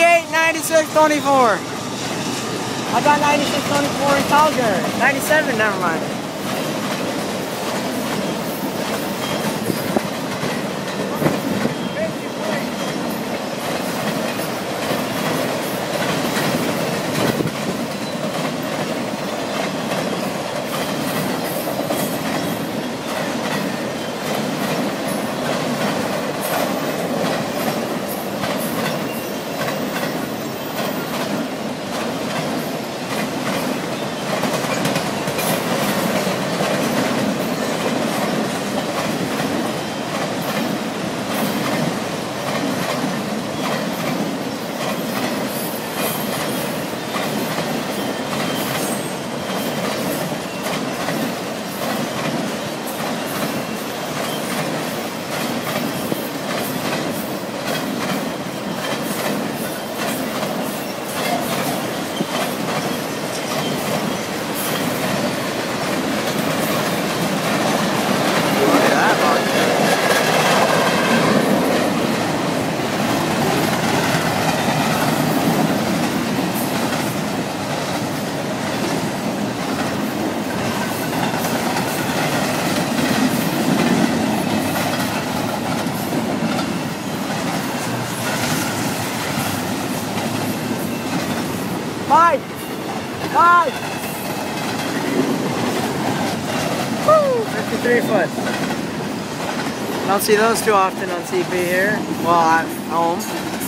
98, 96, 24. I got 96, 24 in Calgary. 97, never mind. Five. Five. Woo! 53 foot. Don't see those too often on CP here. Well, at home.